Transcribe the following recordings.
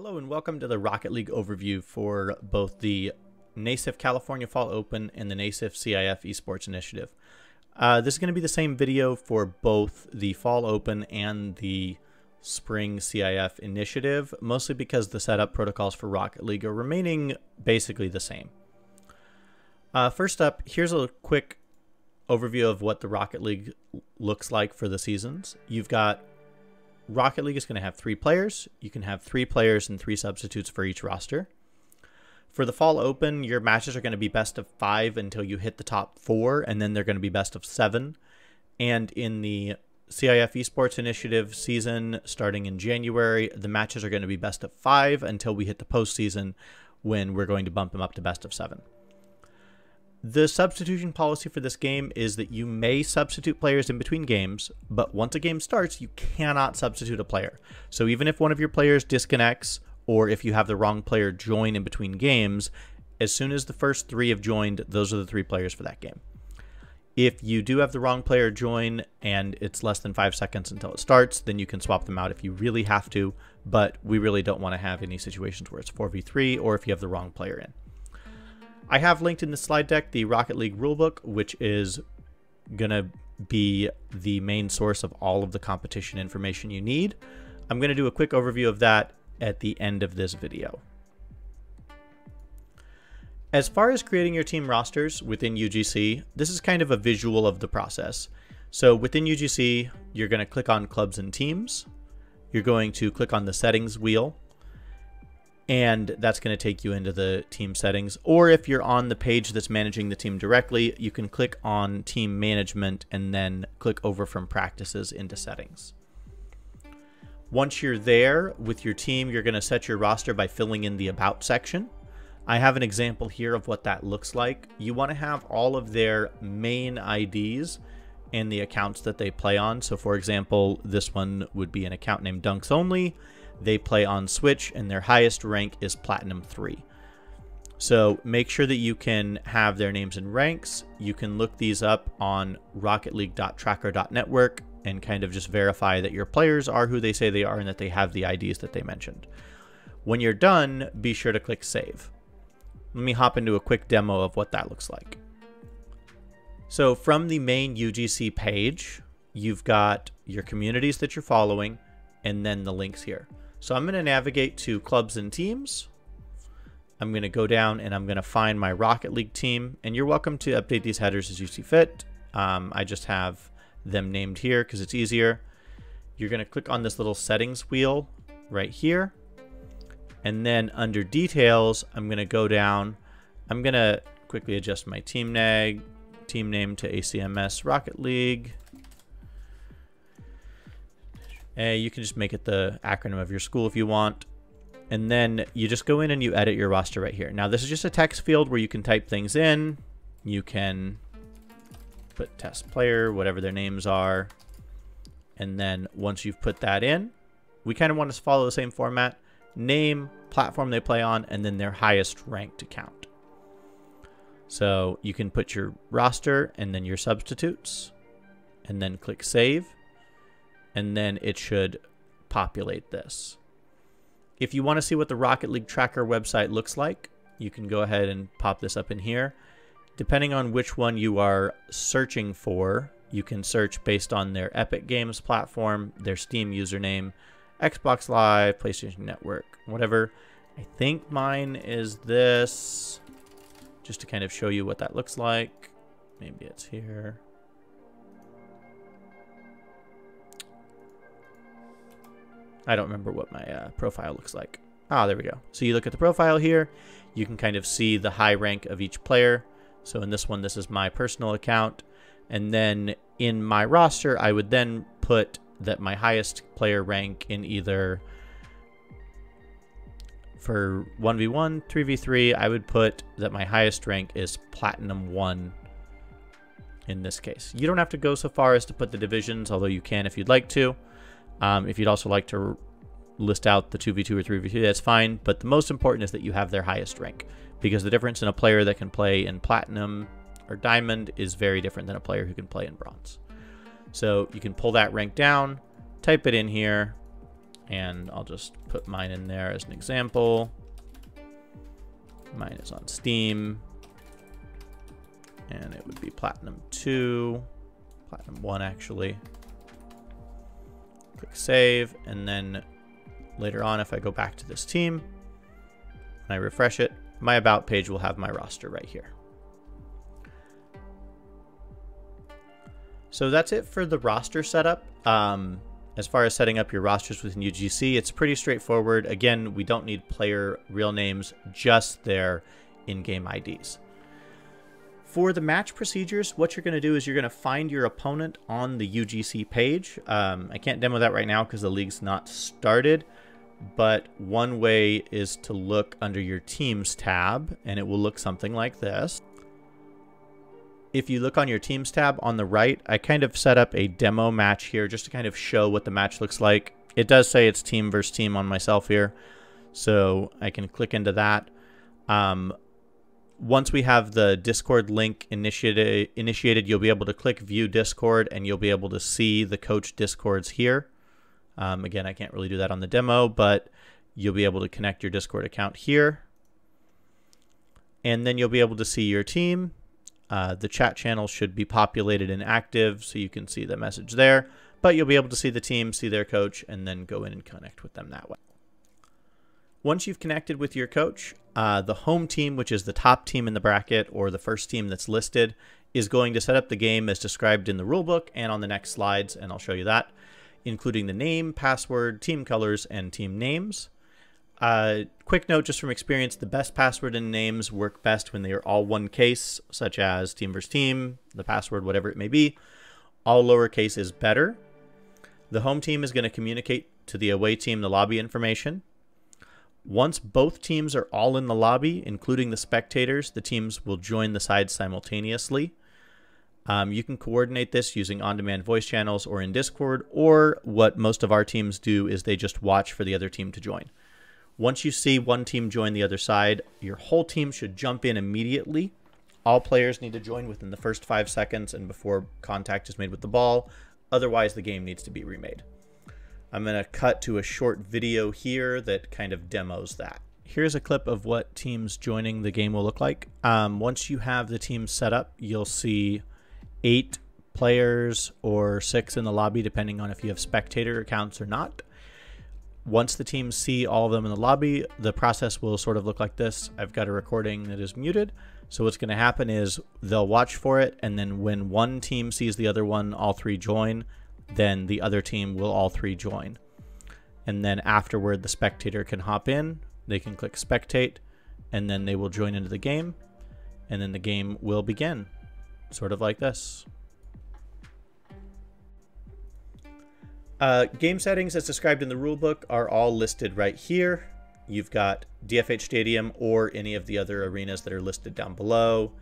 Hello and welcome to the Rocket League overview for both the NASEF California Fall Open and the NASEF CIF Esports Initiative. Uh, this is going to be the same video for both the Fall Open and the Spring CIF Initiative, mostly because the setup protocols for Rocket League are remaining basically the same. Uh, first up, here's a quick overview of what the Rocket League looks like for the seasons. You've got Rocket League is going to have three players. You can have three players and three substitutes for each roster. For the Fall Open, your matches are going to be best of five until you hit the top four, and then they're going to be best of seven. And in the CIF Esports Initiative season, starting in January, the matches are going to be best of five until we hit the postseason when we're going to bump them up to best of seven. The substitution policy for this game is that you may substitute players in between games, but once a game starts, you cannot substitute a player. So even if one of your players disconnects, or if you have the wrong player join in between games, as soon as the first three have joined, those are the three players for that game. If you do have the wrong player join and it's less than five seconds until it starts, then you can swap them out if you really have to, but we really don't want to have any situations where it's 4v3 or if you have the wrong player in. I have linked in the slide deck the Rocket League rulebook, which is going to be the main source of all of the competition information you need. I'm going to do a quick overview of that at the end of this video. As far as creating your team rosters within UGC, this is kind of a visual of the process. So within UGC, you're going to click on clubs and teams. You're going to click on the settings wheel and that's going to take you into the team settings. Or if you're on the page that's managing the team directly, you can click on team management and then click over from practices into settings. Once you're there with your team, you're going to set your roster by filling in the about section. I have an example here of what that looks like. You want to have all of their main IDs and the accounts that they play on. So for example, this one would be an account named Dunks Only they play on Switch, and their highest rank is Platinum 3. So make sure that you can have their names and ranks. You can look these up on rocketleague.tracker.network and kind of just verify that your players are who they say they are and that they have the IDs that they mentioned. When you're done, be sure to click Save. Let me hop into a quick demo of what that looks like. So from the main UGC page, you've got your communities that you're following and then the links here. So I'm going to navigate to clubs and teams. I'm going to go down and I'm going to find my Rocket League team. And you're welcome to update these headers as you see fit. Um, I just have them named here because it's easier. You're going to click on this little settings wheel right here. And then under details, I'm going to go down. I'm going to quickly adjust my team nag, team name to ACMS Rocket League. Uh, you can just make it the acronym of your school if you want. And then you just go in and you edit your roster right here. Now, this is just a text field where you can type things in. You can put test player, whatever their names are. And then once you've put that in, we kind of want to follow the same format. Name, platform they play on, and then their highest ranked account. So you can put your roster and then your substitutes, and then click save and then it should populate this. If you want to see what the Rocket League Tracker website looks like, you can go ahead and pop this up in here. Depending on which one you are searching for, you can search based on their Epic Games platform, their Steam username, Xbox Live, PlayStation Network, whatever. I think mine is this, just to kind of show you what that looks like. Maybe it's here. I don't remember what my uh, profile looks like. Ah, there we go. So you look at the profile here, you can kind of see the high rank of each player. So in this one, this is my personal account. And then in my roster, I would then put that my highest player rank in either for 1v1, 3v3, I would put that my highest rank is Platinum 1 in this case. You don't have to go so far as to put the divisions, although you can if you'd like to. Um, if you'd also like to list out the 2v2 or 3v2, that's fine. But the most important is that you have their highest rank because the difference in a player that can play in platinum or diamond is very different than a player who can play in bronze. So you can pull that rank down, type it in here, And I'll just put mine in there as an example. Mine is on Steam. And it would be Platinum 2. Platinum 1, actually. Click Save. And then later on, if I go back to this team, and I refresh it, my About page will have my roster right here. So that's it for the roster setup. Um, as far as setting up your rosters within UGC, it's pretty straightforward. Again, we don't need player real names, just their in-game IDs. For the match procedures, what you're going to do is you're going to find your opponent on the UGC page. Um, I can't demo that right now because the league's not started, but one way is to look under your Teams tab, and it will look something like this if you look on your teams tab on the right, I kind of set up a demo match here just to kind of show what the match looks like. It does say it's team versus team on myself here, so I can click into that. Um, once we have the Discord link initiated, initiated, you'll be able to click View Discord, and you'll be able to see the coach Discords here. Um, again, I can't really do that on the demo, but you'll be able to connect your Discord account here. And then you'll be able to see your team uh, the chat channel should be populated and active so you can see the message there, but you'll be able to see the team, see their coach, and then go in and connect with them that way. Once you've connected with your coach, uh, the home team, which is the top team in the bracket or the first team that's listed, is going to set up the game as described in the rulebook and on the next slides, and I'll show you that, including the name, password, team colors, and team names. Uh, quick note just from experience the best password and names work best when they are all one case, such as team versus team, the password, whatever it may be. All lowercase is better. The home team is going to communicate to the away team the lobby information. Once both teams are all in the lobby, including the spectators, the teams will join the sides simultaneously. Um, you can coordinate this using on demand voice channels or in Discord, or what most of our teams do is they just watch for the other team to join. Once you see one team join the other side, your whole team should jump in immediately. All players need to join within the first five seconds and before contact is made with the ball. Otherwise, the game needs to be remade. I'm going to cut to a short video here that kind of demos that. Here's a clip of what teams joining the game will look like. Um, once you have the team set up, you'll see eight players or six in the lobby, depending on if you have spectator accounts or not. Once the teams see all of them in the lobby, the process will sort of look like this. I've got a recording that is muted. So what's going to happen is they'll watch for it, and then when one team sees the other one, all three join, then the other team will all three join. And then afterward, the spectator can hop in, they can click spectate, and then they will join into the game, and then the game will begin. Sort of like this. Uh, game settings as described in the rulebook are all listed right here. You've got DFH Stadium or any of the other arenas that are listed down below.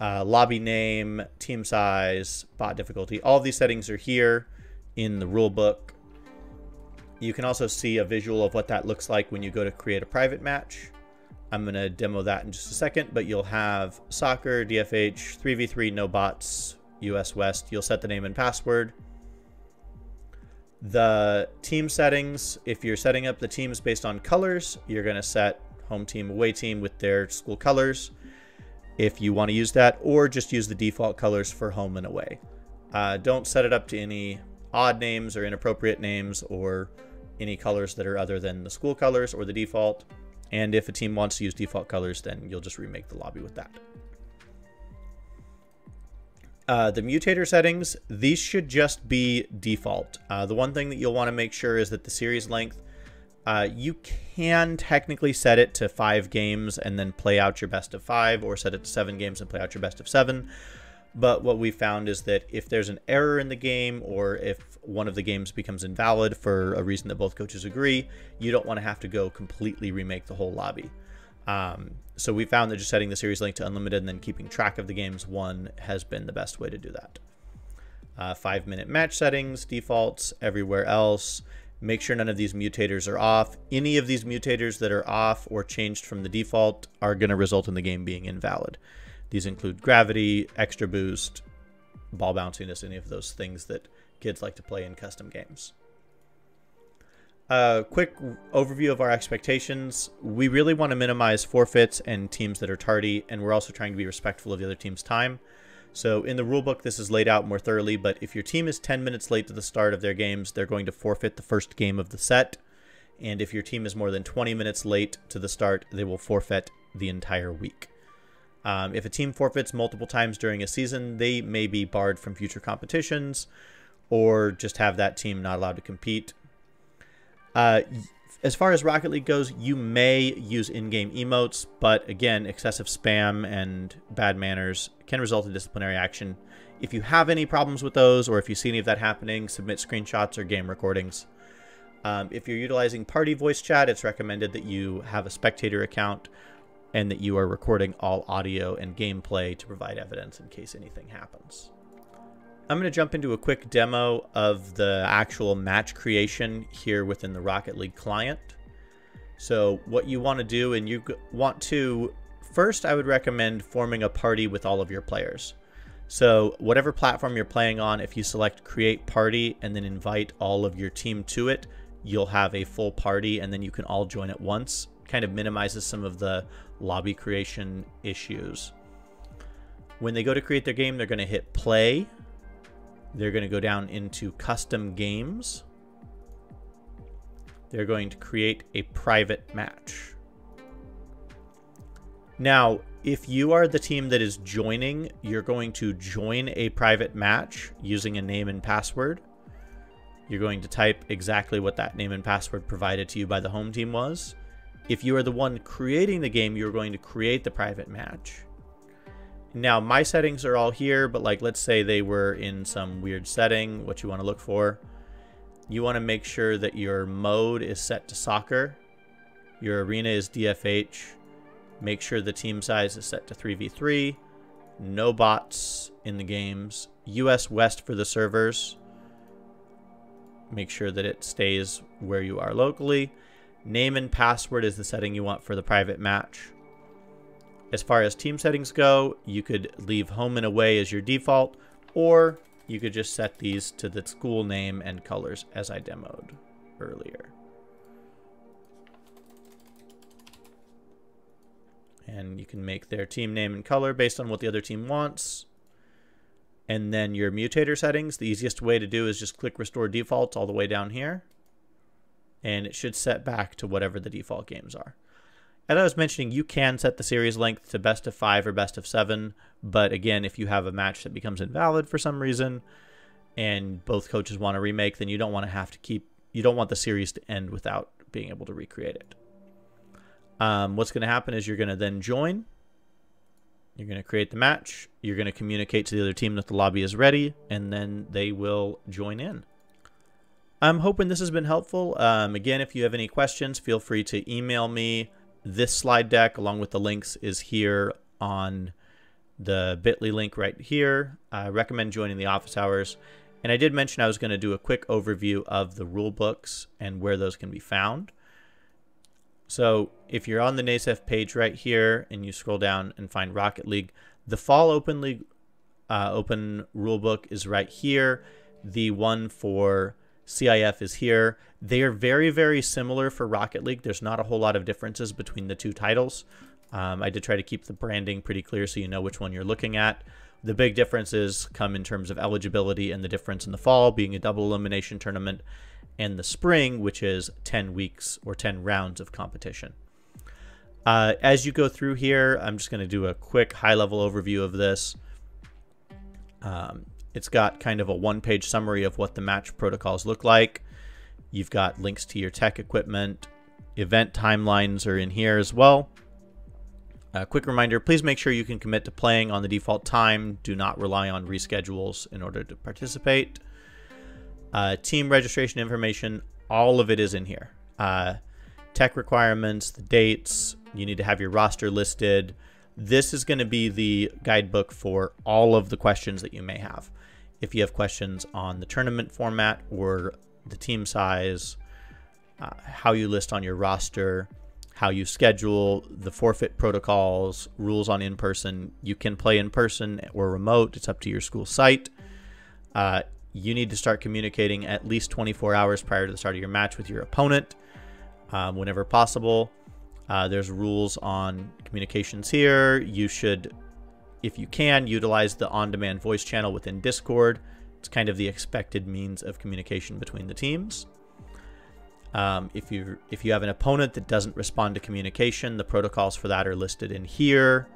Uh, lobby name, team size, bot difficulty. All these settings are here in the rulebook. You can also see a visual of what that looks like when you go to create a private match. I'm going to demo that in just a second, but you'll have soccer, DFH, 3v3, no bots, US West. You'll set the name and password. The team settings, if you're setting up the teams based on colors, you're going to set home team, away team with their school colors if you want to use that, or just use the default colors for home and away. Uh, don't set it up to any odd names or inappropriate names or any colors that are other than the school colors or the default. And if a team wants to use default colors, then you'll just remake the lobby with that. Uh, the mutator settings, these should just be default. Uh, the one thing that you'll want to make sure is that the series length, uh, you can technically set it to five games and then play out your best of five, or set it to seven games and play out your best of seven. But what we found is that if there's an error in the game, or if one of the games becomes invalid for a reason that both coaches agree, you don't want to have to go completely remake the whole lobby. Um, so we found that just setting the series length to unlimited and then keeping track of the games won has been the best way to do that. Uh, five minute match settings, defaults, everywhere else. Make sure none of these mutators are off. Any of these mutators that are off or changed from the default are going to result in the game being invalid. These include gravity, extra boost, ball bounciness, any of those things that kids like to play in custom games. A quick overview of our expectations. We really want to minimize forfeits and teams that are tardy, and we're also trying to be respectful of the other team's time. So in the rulebook, this is laid out more thoroughly, but if your team is 10 minutes late to the start of their games, they're going to forfeit the first game of the set. And if your team is more than 20 minutes late to the start, they will forfeit the entire week. Um, if a team forfeits multiple times during a season, they may be barred from future competitions or just have that team not allowed to compete. Uh, as far as Rocket League goes, you may use in game emotes, but again, excessive spam and bad manners can result in disciplinary action. If you have any problems with those, or if you see any of that happening, submit screenshots or game recordings. Um, if you're utilizing party voice chat, it's recommended that you have a spectator account and that you are recording all audio and gameplay to provide evidence in case anything happens. I'm going to jump into a quick demo of the actual match creation here within the Rocket League client. So what you want to do, and you want to, first I would recommend forming a party with all of your players. So whatever platform you're playing on, if you select create party and then invite all of your team to it, you'll have a full party and then you can all join at once. Kind of minimizes some of the lobby creation issues. When they go to create their game, they're going to hit play. They're going to go down into custom games. They're going to create a private match. Now, if you are the team that is joining, you're going to join a private match using a name and password. You're going to type exactly what that name and password provided to you by the home team was. If you are the one creating the game, you're going to create the private match. Now, my settings are all here, but like, let's say they were in some weird setting, what you want to look for. You want to make sure that your mode is set to soccer. Your arena is DFH. Make sure the team size is set to 3v3. No bots in the games. US West for the servers make sure that it stays where you are locally. Name and password is the setting you want for the private match. As far as team settings go, you could leave home and away as your default, or you could just set these to the school name and colors as I demoed earlier. And you can make their team name and color based on what the other team wants. And then your mutator settings, the easiest way to do is just click restore defaults all the way down here. And it should set back to whatever the default games are. As I was mentioning, you can set the series length to best of five or best of seven. But again, if you have a match that becomes invalid for some reason and both coaches want to remake, then you don't want to have to keep, you don't want the series to end without being able to recreate it. Um, what's going to happen is you're going to then join you're going to create the match. You're going to communicate to the other team that the lobby is ready, and then they will join in. I'm hoping this has been helpful. Um, again, if you have any questions, feel free to email me. This slide deck, along with the links, is here on the bit.ly link right here. I recommend joining the office hours. And I did mention I was going to do a quick overview of the rule books and where those can be found. So if you're on the NASEF page right here and you scroll down and find Rocket League, the Fall Open League uh, Open rulebook is right here. The one for CIF is here. They are very, very similar for Rocket League. There's not a whole lot of differences between the two titles. Um, I did try to keep the branding pretty clear so you know which one you're looking at. The big differences come in terms of eligibility and the difference in the fall being a double elimination tournament and the spring, which is 10 weeks or 10 rounds of competition. Uh, as you go through here, I'm just going to do a quick high level overview of this. Um, it's got kind of a one page summary of what the match protocols look like. You've got links to your tech equipment. Event timelines are in here as well. A quick reminder, please make sure you can commit to playing on the default time. Do not rely on reschedules in order to participate. Uh, team registration information, all of it is in here. Uh, tech requirements, the dates, you need to have your roster listed. This is going to be the guidebook for all of the questions that you may have. If you have questions on the tournament format or the team size, uh, how you list on your roster, how you schedule, the forfeit protocols, rules on in person. You can play in person or remote, it's up to your school site. Uh, you need to start communicating at least 24 hours prior to the start of your match with your opponent um, whenever possible. Uh, there's rules on communications here. You should, if you can, utilize the on demand voice channel within Discord. It's kind of the expected means of communication between the teams. Um, if you if you have an opponent that doesn't respond to communication, the protocols for that are listed in here.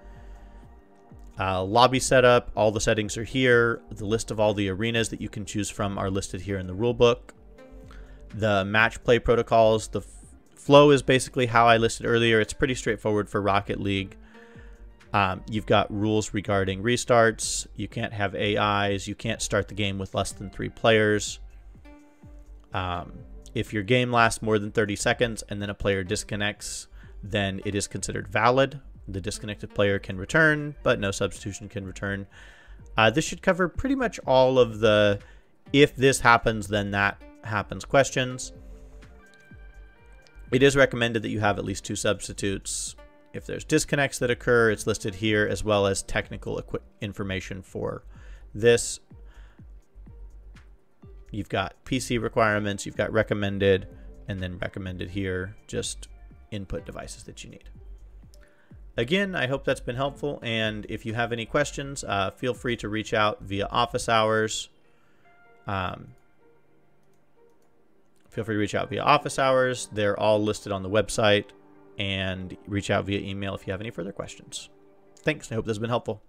Uh, lobby setup, all the settings are here. The list of all the arenas that you can choose from are listed here in the rulebook. The match play protocols, the flow is basically how I listed earlier. It's pretty straightforward for Rocket League. Um, you've got rules regarding restarts. You can't have AIs. You can't start the game with less than three players. Um, if your game lasts more than 30 seconds and then a player disconnects, then it is considered valid. The disconnected player can return, but no substitution can return. Uh, this should cover pretty much all of the if this happens, then that happens questions. It is recommended that you have at least two substitutes. If there's disconnects that occur, it's listed here as well as technical information for this you've got PC requirements, you've got recommended, and then recommended here, just input devices that you need. Again, I hope that's been helpful, and if you have any questions, uh, feel free to reach out via office hours. Um, feel free to reach out via office hours. They're all listed on the website, and reach out via email if you have any further questions. Thanks, I hope this has been helpful.